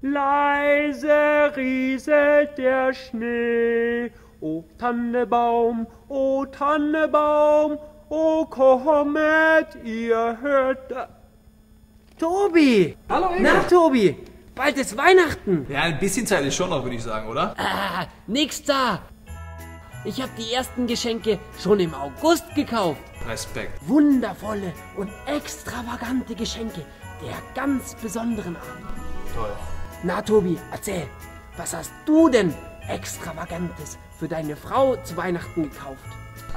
leise rieselt der Schnee. O Tannebaum, o Tannebaum, o kommet, ihr hört da. Tobi! Hallo Inge. Na, Tobi! Bald ist Weihnachten! Ja, ein bisschen Zeit ist schon noch, würde ich sagen, oder? Ah, nix da! Ich habe die ersten Geschenke schon im August gekauft. Respekt. Wundervolle und extravagante Geschenke der ganz besonderen Art. Toll. Na, Tobi, erzähl, was hast du denn extravagantes für deine Frau zu Weihnachten gekauft?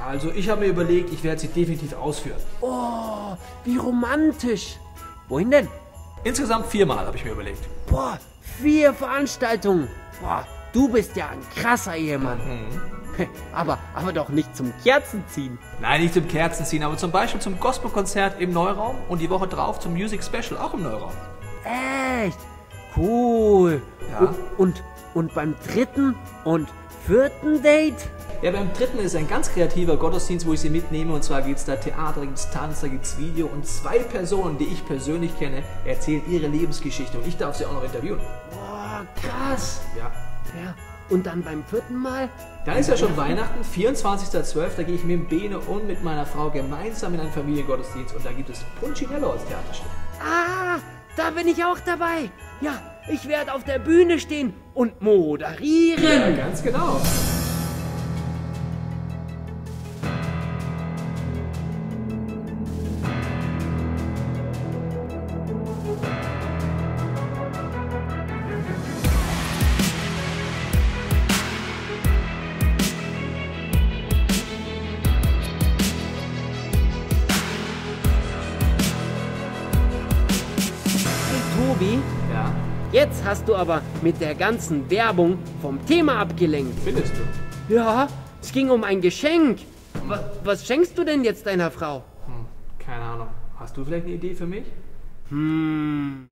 Also ich habe mir überlegt, ich werde sie definitiv ausführen. Oh, wie romantisch! Wohin denn? Insgesamt viermal habe ich mir überlegt. Boah, vier Veranstaltungen. Boah, du bist ja ein krasser Ehemann. Aber, aber doch nicht zum Kerzenziehen. Nein, nicht zum Kerzenziehen, aber zum Beispiel zum Gospelkonzert im Neuraum und die Woche drauf zum Music Special auch im Neuraum. Echt? Cool. Ja. Und, und, und beim dritten und vierten Date? Ja, beim dritten ist ein ganz kreativer Gottesdienst, wo ich sie mitnehme. Und zwar gibt es da Theater, da gibt es Tanz, da gibt es Video. Und zwei Personen, die ich persönlich kenne, erzählen ihre Lebensgeschichte. Und ich darf sie auch noch interviewen. Boah, krass. Ja. Ja. Und dann beim vierten Mal? Dann ist ja schon Weihnachten, 24.12. Da gehe ich mit dem Bene und mit meiner Frau gemeinsam in einen Familiengottesdienst. Und da gibt es Punchinello als Theaterstück. Ah, da bin ich auch dabei. Ja, ich werde auf der Bühne stehen und moderieren. Ja, ganz genau. Tobi, Ja, jetzt hast du aber mit der ganzen Werbung vom Thema abgelenkt. findest du? Ja, es ging um ein Geschenk. Was, was schenkst du denn jetzt deiner Frau? Hm, keine Ahnung. Hast du vielleicht eine Idee für mich? Hm.